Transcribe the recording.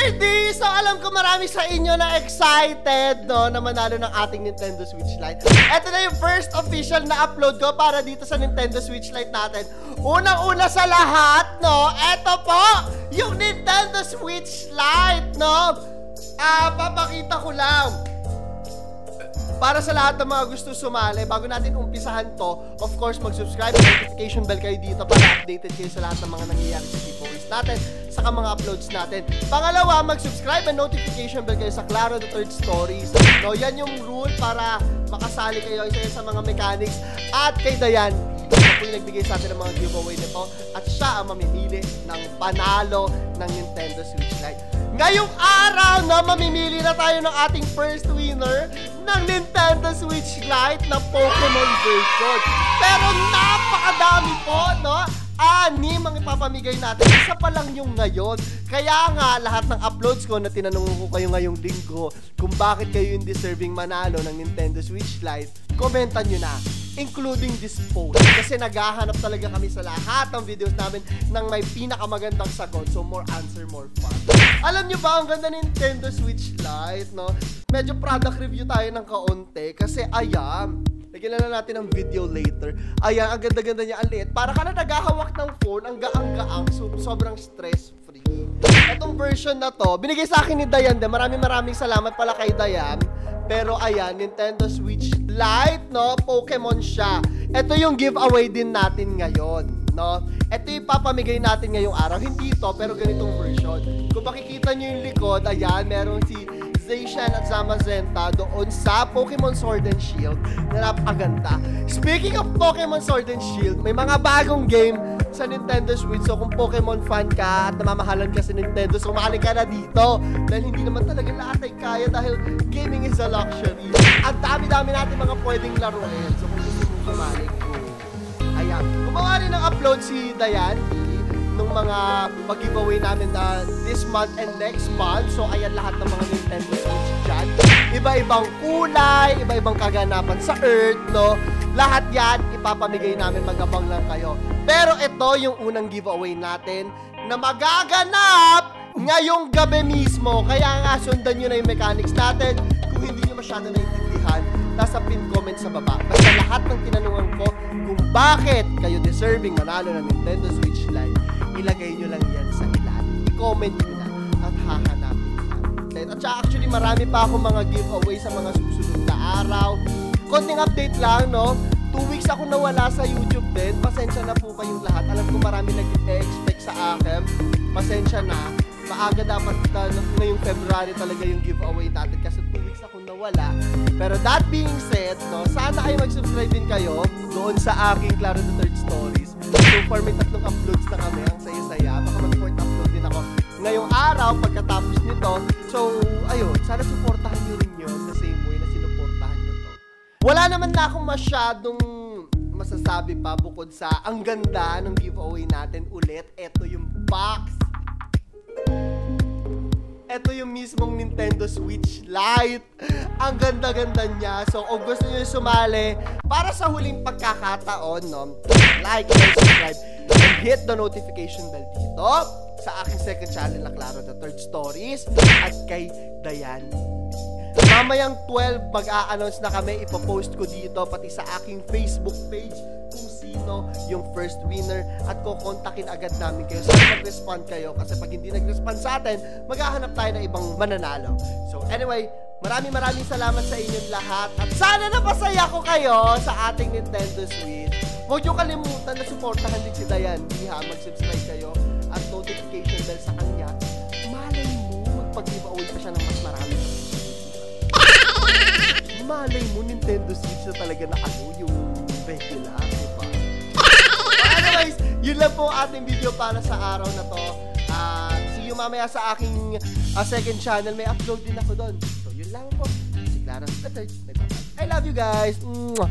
Alrighty! So alam ko marami sa inyo na excited no, na manalo ng ating Nintendo Switch Lite. Ito na yung first official na upload ko para dito sa Nintendo Switch Lite natin. Unang-una sa lahat, no, ito po, yung Nintendo Switch Lite, no. Ah, papakita ko lang. Para sa lahat ng mga gusto sumali, bago natin umpisahan to, of course, mag-subscribe, notification bell kayo dito para updated kayo sa lahat ng mga nangyayari sa giveaways natin, saka mga uploads natin. Pangalawa, mag-subscribe and notification bell kayo sa Claro the Third Stories. No, yan yung rule para makasali kayo isa sa mga mechanics. At kay Dayan, po yung nagbigay sa atin ng mga giveaway nito at siya ang mamimili ng panalo ng Nintendo Switch Lite. Ngayong araw na mamimili na tayo ng ating first winner ng Nintendo Switch Lite na Pokemon version. Pero napakadami po, no? Anim ang ipapamigay natin. Isa pa lang yung ngayon. Kaya nga, lahat ng uploads ko na tinanong ko kayo ngayong linggo kung bakit kayo yung deserving manalo ng Nintendo Switch Lite, komentan nyo na including this post. Kasi naghahanap talaga kami sa lahat ng videos namin ng may pinakamagandang sagot. So, more answer, more fun. Alam nyo ba, ang ganda Nintendo Switch Lite, no? Medyo product review tayo ng kaunti. Kasi, ayan, Lagyan na natin ng video later. Ayan, ang ganda-ganda niya, ang. Para ka na naghahawak ng phone, ang gaang-gaang, so, sobrang stress-free. Itong version na to, binigay sa akin ni Dayan. Maraming maraming salamat pala kay Dayan. Pero ayan, Nintendo Switch Lite, no? Pokemon siya. Ito yung giveaway din natin ngayon, no? Ito yung papamigay natin ngayong araw. Hindi ito, pero ganitong version. Kung makikita nyo yung likod, ayan, meron si Zacian at Zamazenta doon sa Pokemon Sword and Shield na napakaganda. Speaking of Pokemon Sword and Shield, may mga bagong game sa Nintendo Switch. So kung Pokemon fan ka at namamahalan ka sa Nintendo, sumali ka na dito. Dahil hindi naman talaga lahat ay kaya dahil gaming is a luxury. Ang dami-dami natin mga pwedeng laruin. So kung gusto mo sumali, go. Ayan. Gumawa rin ng upload si Dayan nung mga mag-giveaway namin na this month and next month. So, ayan lahat ng Iba-ibang kulay, iba-ibang kaganapan sa Earth, no? Lahat yan, ipapamigay namin magabang lang kayo. Pero ito yung unang giveaway natin na magaganap ngayong gabi mismo. Kaya nga, sundan nyo na yung mechanics natin. Kung hindi nyo masyado naiintindihan, nasa pin comment sa baba. Basta lahat ng tinanungan ko kung bakit kayo deserving manalo ng Nintendo Switch Lite ilagay nyo lang yan sa ilalim. I-comment nyo na at hahanapin natin. At saka actually marami pa akong mga giveaway sa mga susunod na araw. Konting update lang, no? Two weeks ako nawala sa YouTube din. Pasensya na po kayong lahat. Alam ko marami nag-expect sa akin. Pasensya na. Maaga dapat na ngayong February talaga yung giveaway natin kasi two weeks ako nawala. Pero that being said, no, sana kayo mag-subscribe din kayo doon sa aking Claro the Third Stories. So far may tatlong uploads na kami. Ang saya-saya. Baka mag-fourth upload din ako ngayong araw pagkatapos nito. So. Sana supportahan nyo rin yun the same way na sinuportahan nyo to. Wala naman na akong masyadong masasabi pa bukod sa ang ganda ng giveaway natin ulit. Ito yung box ito yung mismong Nintendo Switch Lite. Ang ganda-ganda niya. So, kung gusto niyo sumali, para sa huling pagkakataon, no, like and subscribe and hit the notification bell dito sa aking second channel na Claro the Third Stories at kay Dayan. Mamayang 12 mag-a-announce na kami, ipopost ko dito pati sa aking Facebook page kung sino yung first winner at kukontakin agad namin kayo. Sana mag-respond kayo kasi pag hindi nag-respond sa atin, maghahanap tayo ng ibang mananalo. So anyway, maraming maraming salamat sa inyong lahat at sana napasaya ko kayo sa ating Nintendo Switch. Huwag nyo kalimutan na supportahan din si Dayan. Diha, mag-subscribe kayo notification bell sa kanya. Malay mo, magpag-giveaway pa siya ng mas marami. Malay mo, Nintendo Switch na talaga na ano yung regular, di ba? Anyways, yun lang po ating video para sa araw na to. Uh, see you mamaya sa aking uh, second channel. May upload din ako doon. So, yun lang po. Si Clara the Third. I love you guys. Mwah!